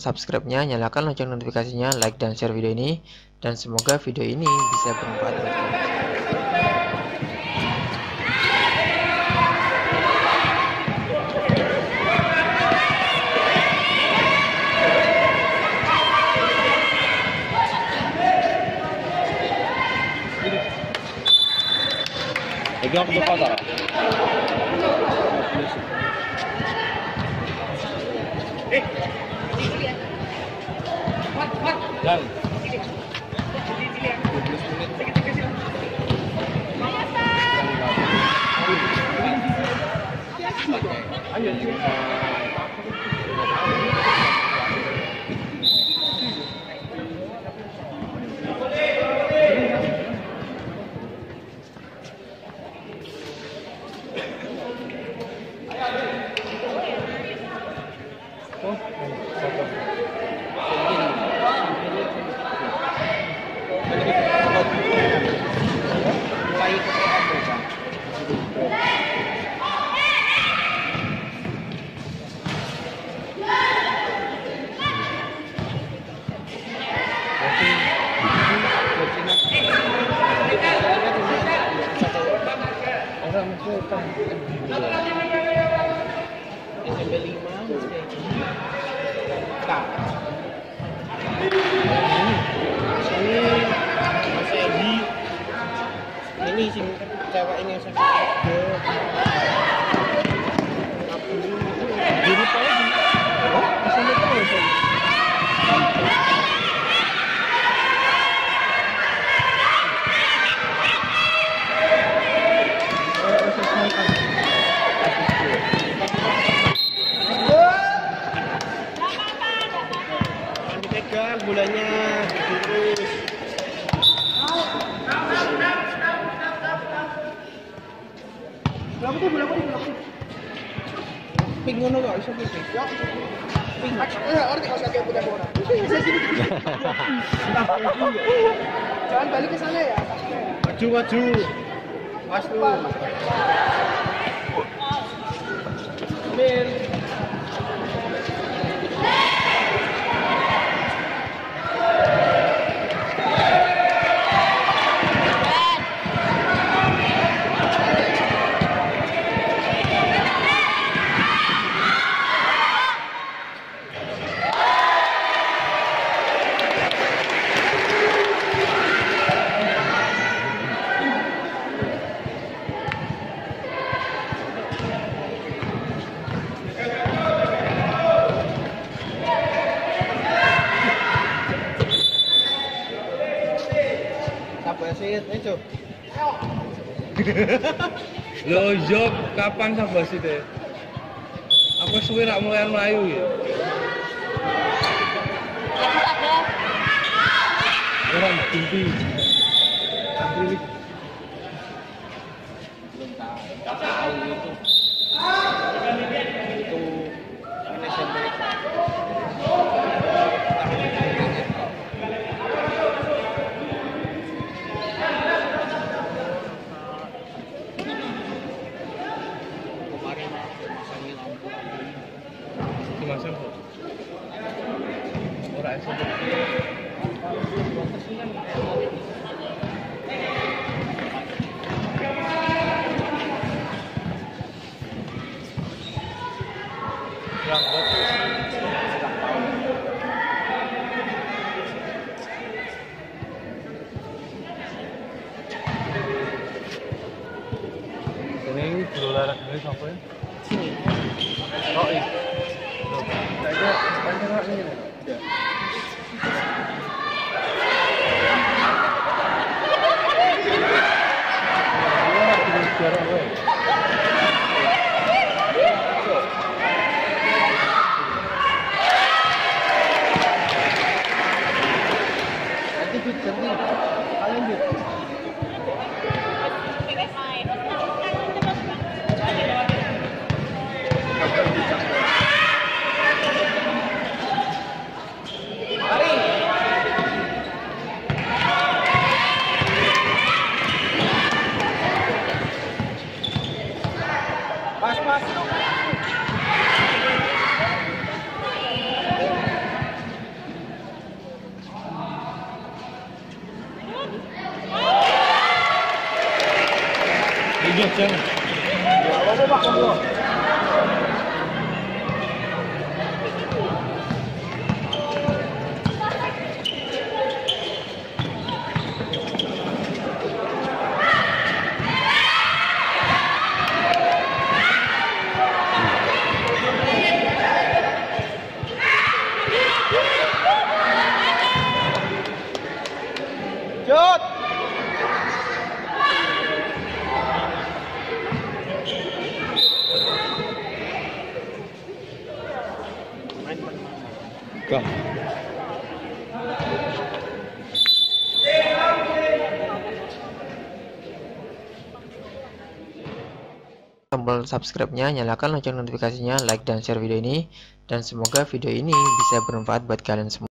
subscribe-nya, nyalakan lonceng notifikasinya, like dan share video ini, dan semoga video ini bisa bermanfaat buat kalian. Dan mulai SMP 5 Kak. Sini masih Edi. Ini sing cewek ini yang sakit Ping ngono kok iso. Ping. Eh, sakit punya bola. Jangan balik ke sana ya. Maju maju. Mas. Mir. Sih, itu. Lo job kapan sabar sih deh? Aku suwe rak mulai melayu ya. Orang tinggi. Orang SMP. Ini Идет, Yok! Gak. tombol subscribe-nya, nyalakan lonceng notifikasinya, like dan share video ini, dan semoga video ini bisa bermanfaat buat kalian semua.